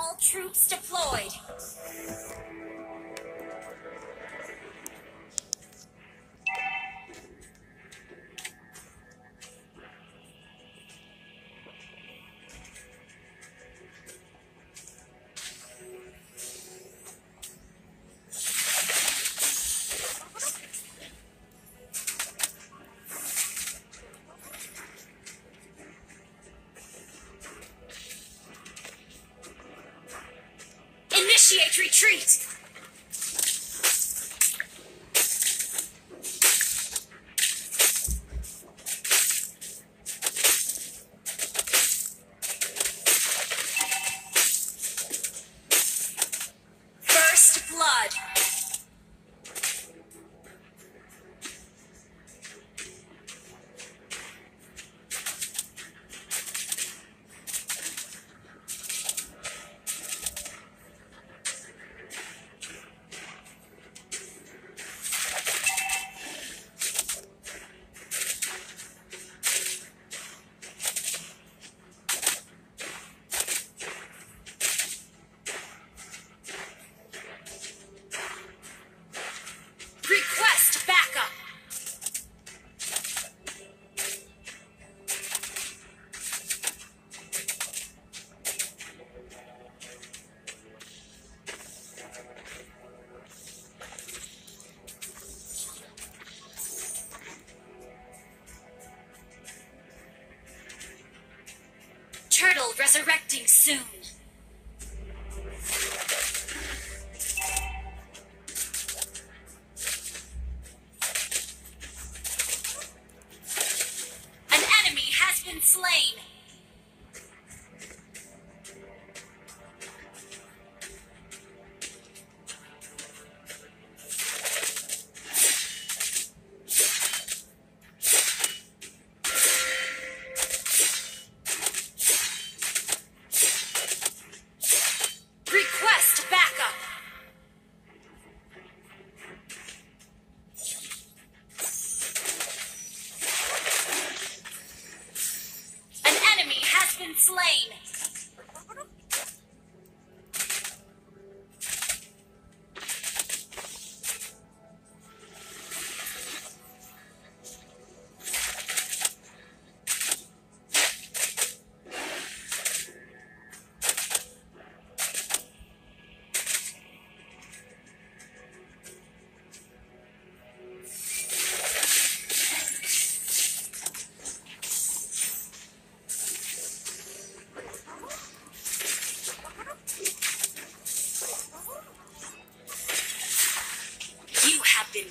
All troops deployed. Initiate retreat! Turtle resurrecting soon. An enemy has been slain.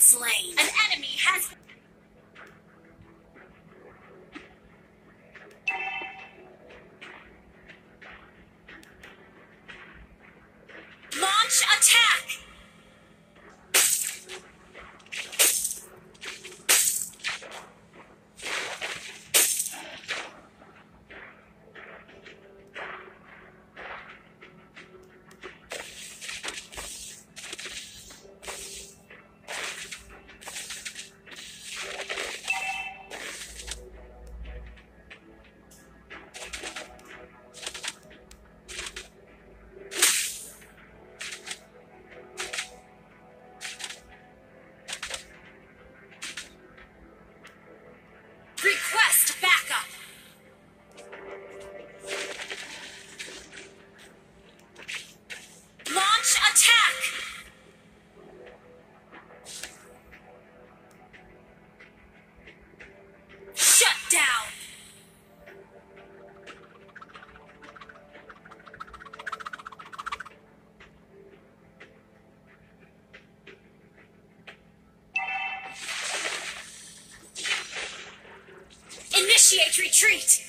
Slain. An enemy has. Launch attack! Initiate retreat!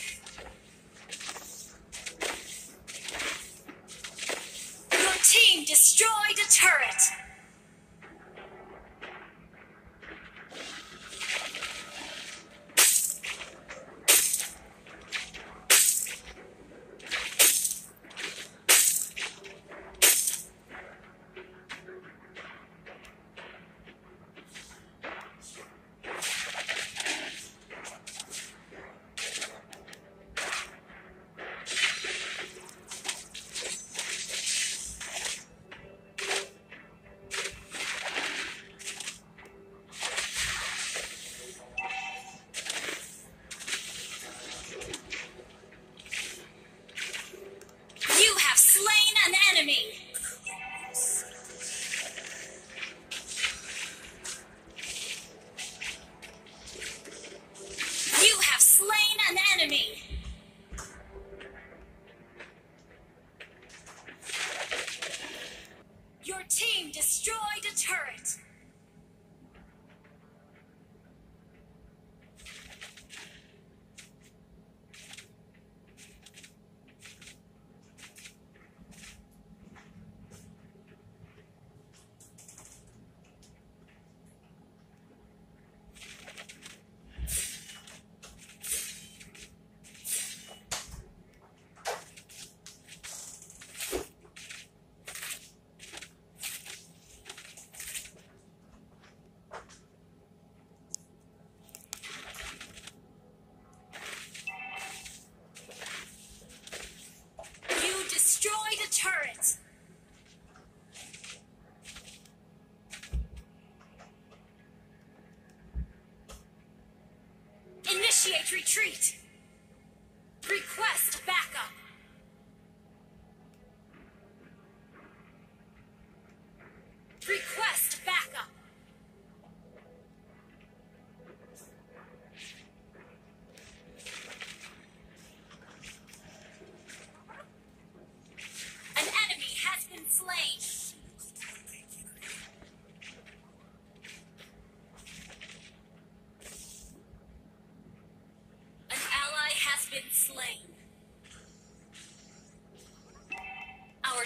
retreat. Request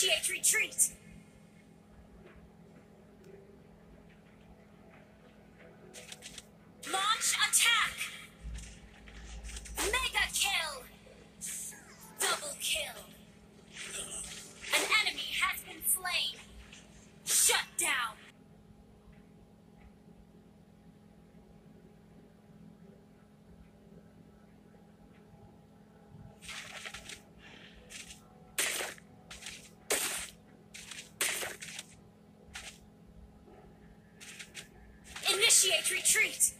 Initiate retreat! retreat!